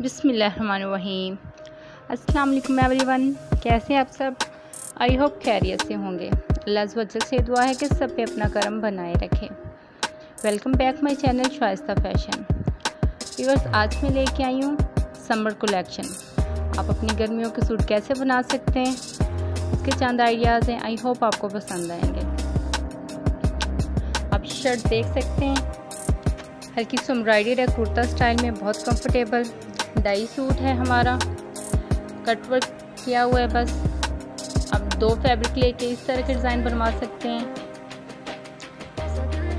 बिसमीम अस्सलाम वालेकुम एवरीवन, कैसे हैं आप सब? आई होप खैरियत से होंगे। अल्लाह वजह से दुआ है कि सब पे अपना करम बनाए रखें। Welcome back my channel Shaista fashion. Viewers, आज मैं लेके आई हूँ समर कलेक्शन। आप अपनी गर्मियों के सूट कैसे बना सकते हैं? उसके चंद आइडियाज़ हैं, आई होप आपको पसंद आएँगे। आप शर्ट देख सकते हैं। हल्की सी एम्ब्रॉयडरी है, कुर्ता स्टाइल में बहुत कंफर्टेबल डाई सूट है हमारा। कटवर्क किया हुआ है बस। अब दो फैब्रिक लेके इस तरह के डिज़ाइन बनवा सकते हैं।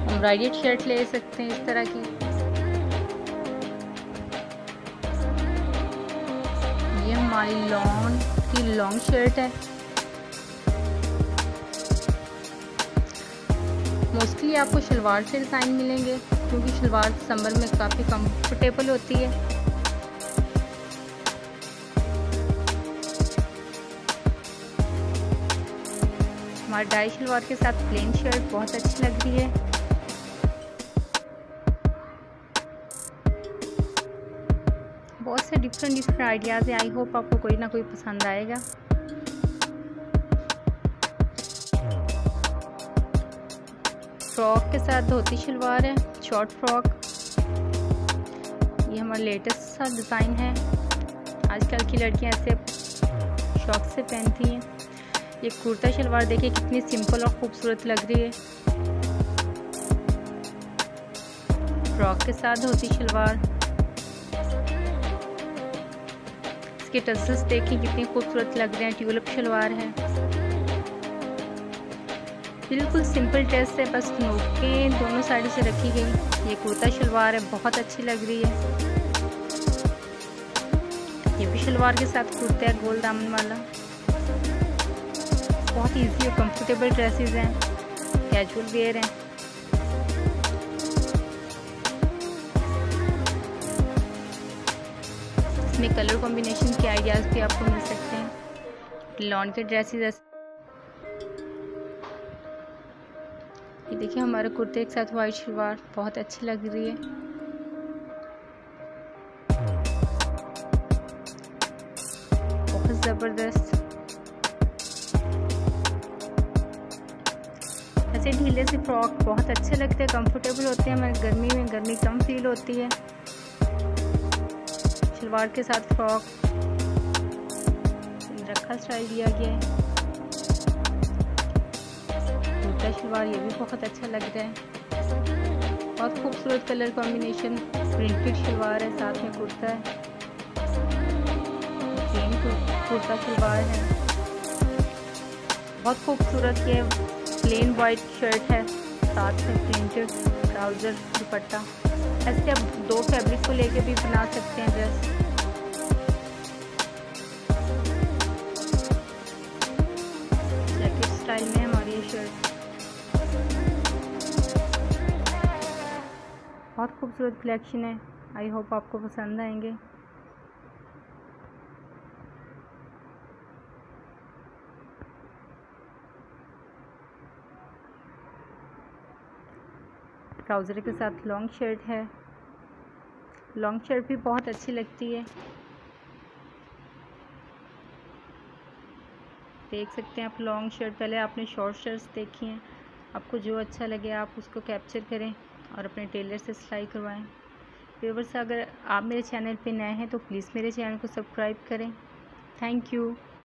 एम्ब्रॉयड शर्ट ले सकते हैं इस तरह की। ये हमारी लॉन्ग की लॉन्ग शर्ट है। मोस्टली आपको शलवार से डिज़ाइन मिलेंगे, क्योंकि शलवार समर में काफ़ी कंफर्टेबल होती है। हमारे डाई शलवार के साथ प्लेन शर्ट बहुत अच्छी लग रही है। बहुत से डिफरेंट डिफरेंट आइडियाज़ हैं। आई होप आपको कोई ना कोई पसंद आएगा। फ्रॉक के साथ धोती शलवार है शॉर्ट फ्रॉक ये हमारा लेटेस्ट सा डिज़ाइन है। आजकल की लड़कियाँ ऐसे शौक से पहनती हैं। ये कुर्ता शलवार देखिए कितनी सिंपल और खूबसूरत लग रही है। फ्रॉक के साथ होती शलवार। इसके टसल्स देखिए कितनी खूबसूरत लग रहे हैं ट्यूलिप शलवार है। बिल्कुल सिंपल ड्रेस है, बस नोकें दोनों साइड से रखी गई। ये कुर्ता शलवार है, बहुत अच्छी लग रही है। ये भी शलवार के साथ कुर्ता है, गोल दामन वाला। बहुत इजी और कंफर्टेबल ड्रेसेस हैं कैजुअल वेयर हैं। इसमें कलर कॉम्बिनेशन के आइडियाज़ भी आपको मिल सकते हैं। लॉन के ड्रेसेस ये देखिए, हमारे कुर्ते के साथ वाइट शलवार बहुत अच्छी लग रही है। बहुत ज़बरदस्त। ऐसे ढीले से फ्रॉक बहुत अच्छे लगते हैं कंफर्टेबल होते हैं हमारे गर्मी में गर्मी कम फील होती है। शलवार के साथ फ्रॉक। रखा स्टाइल दिया गया है। कुर्ता शलवार ये भी बहुत अच्छा लग रहा है। बहुत खूबसूरत कलर कॉम्बिनेशन प्रिंटेड शलवार है, साथ में कुर्ता है। कुर्ता शलवार है। बहुत खूबसूरत ये प्लेन वाइट शर्ट है, साथ में प्रिंटेड ट्राउज़र, दुपट्टा। ऐसे आप दो फैब्रिक को लेके भी बना सकते हैं ड्रेस जैकेट स्टाइल में हमारी शर्ट बहुत खूबसूरत कलेक्शन है। आई होप आपको पसंद आएँगे। ट्राउज़र के साथ लॉन्ग शर्ट है। लॉन्ग शर्ट भी बहुत अच्छी लगती है। देख सकते हैं आप लॉन्ग शर्ट, पहले आपने शॉर्ट शर्ट्स देखी हैं। आपको जो अच्छा लगे आप उसको कैप्चर करें और अपने टेलर से सिलाई करवाएँ। व्यूवर्स, अगर आप मेरे चैनल पे नए हैं तो प्लीज़ मेरे चैनल को सब्सक्राइब करें। Thank you.